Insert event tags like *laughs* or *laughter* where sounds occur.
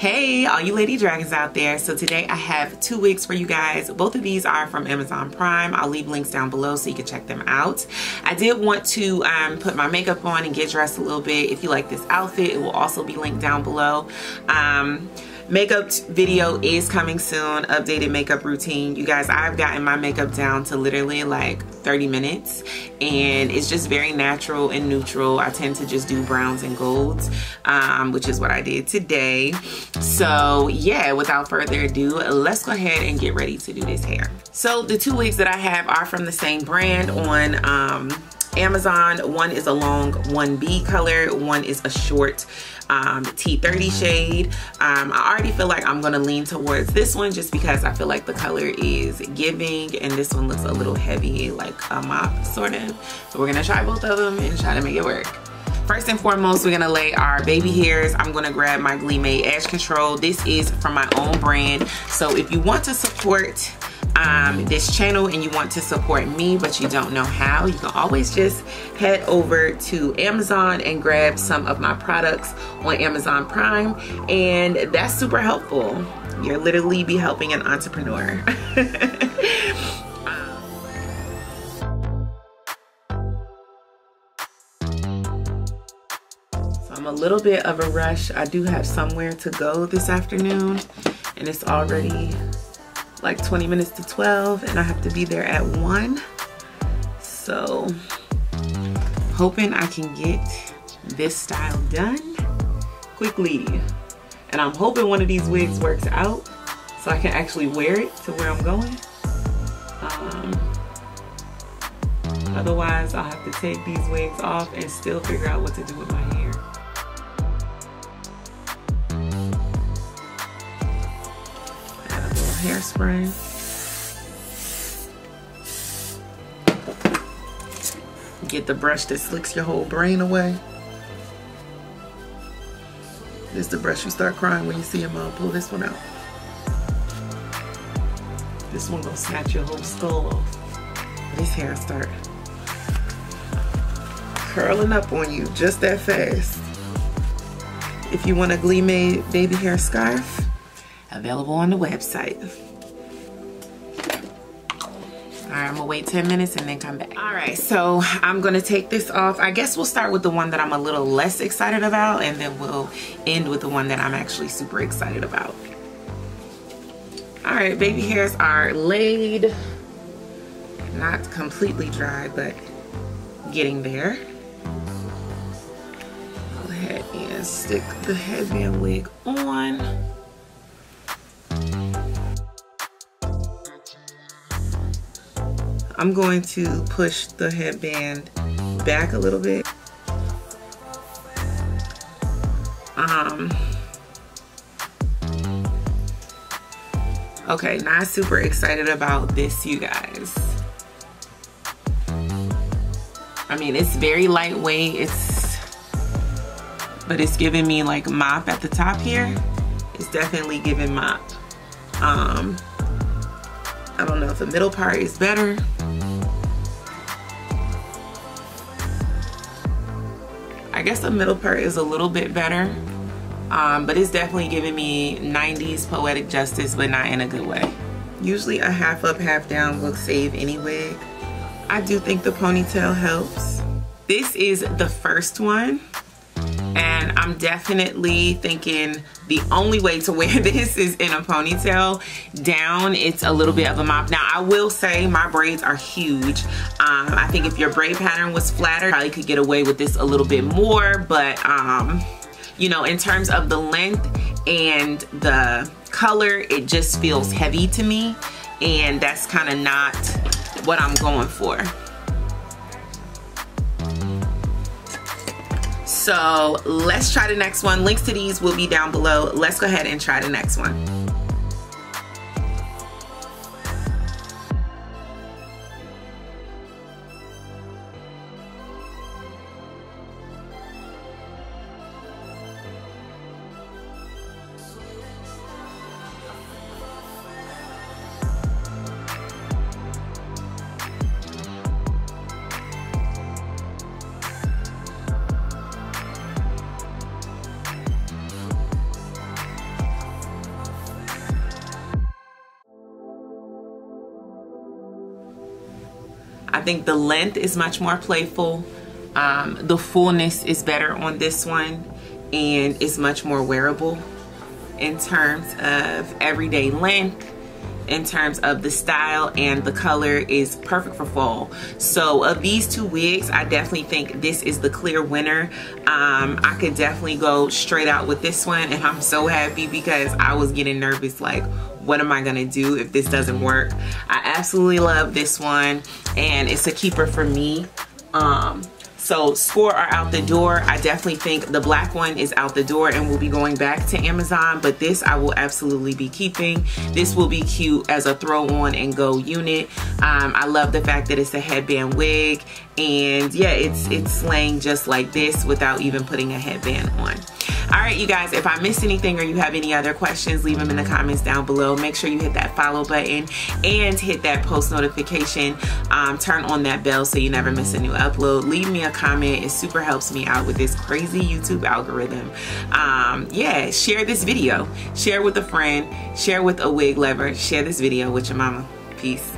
Hey, all you lady dragons out there. So today I have two wigs for you guys. Both of these are from Amazon Prime. I'll leave links down below so you can check them out. I did want to um, put my makeup on and get dressed a little bit. If you like this outfit, it will also be linked down below. Um, makeup video is coming soon updated makeup routine. You guys i've gotten my makeup down to literally like 30 minutes and it's just very natural and neutral. I tend to just do browns and golds um, which is what i did today. So yeah without further ado let's go ahead and get ready to do this hair. So the two wigs that i have are from the same brand on um, Amazon. One is a long 1B color, one is a short um, T30 shade. Um, I already feel like I'm gonna lean towards this one just because I feel like the color is giving and this one looks a little heavy, like a mop sort of. So we're gonna try both of them and try to make it work. First and foremost, we're gonna lay our baby hairs. I'm gonna grab my GLEEmade Edge Control. This is from my own brand. So if you want to support um, this channel and you want to support me but you don't know how, you can always just head over to Amazon and grab some of my products on Amazon Prime and that's super helpful. You'll literally be helping an entrepreneur. *laughs* I'm a little bit of a rush. I do have somewhere to go this afternoon and it's already like 20 minutes to 12 and I have to be there at 1. So hoping I can get this style done quickly. And I'm hoping one of these wigs works out so I can actually wear it to where I'm going. Um, otherwise, I'll have to take these wigs off and still figure out what to do with my hair. Hairspray. Get the brush that slicks your whole brain away. This is the brush you start crying when you see your mom pull this one out. This one gonna snatch your whole skull off. This hair start curling up on you just that fast. If you want a GLEEmade baby hair scarf, available on the website. All right, I'm gonna wait 10 minutes and then come back. All right, so I'm gonna take this off. I guess we'll start with the one that I'm a little less excited about and then we'll end with the one that I'm actually super excited about. All right, baby hairs are laid. Not completely dry, but getting there. Go ahead and stick the headband wig on. I'm going to push the headband back a little bit. Um, okay, not super excited about this, you guys. I mean, it's very lightweight. It's, but it's giving me like mop at the top here. It's definitely giving mop. Um, I don't know if the middle part is better. I guess the middle part is a little bit better. Um, but it's definitely giving me 90s poetic justice, but not in a good way. Usually a half up, half down will save any wig. I do think the ponytail helps. This is the first one I'm definitely thinking the only way to wear *laughs* this is in a ponytail. Down, it's a little bit of a mop. Now, I will say my braids are huge. Um, I think if your braid pattern was flatter, probably could get away with this a little bit more, but um, you know, in terms of the length and the color, it just feels heavy to me, and that's kind of not what I'm going for. So let's try the next one. Links to these will be down below. Let's go ahead and try the next one. I think the length is much more playful. Um, the fullness is better on this one and it's much more wearable in terms of everyday length in terms of the style and the color is perfect for fall. So of these two wigs, I definitely think this is the clear winner. Um, I could definitely go straight out with this one and I'm so happy because I was getting nervous like what am I gonna do if this doesn't work? I absolutely love this one and it's a keeper for me. Um, so score are out the door. I definitely think the black one is out the door and will be going back to Amazon, but this I will absolutely be keeping. This will be cute as a throw on and go unit. Um, I love the fact that it's a headband wig and yeah, it's, it's slaying just like this without even putting a headband on. All right, you guys, if I missed anything or you have any other questions, leave them in the comments down below. Make sure you hit that follow button and hit that post notification. Um, turn on that bell so you never miss a new upload. Leave me a comment. It super helps me out with this crazy YouTube algorithm. Um, yeah, share this video. Share with a friend. Share with a wig lover. Share this video with your mama. Peace.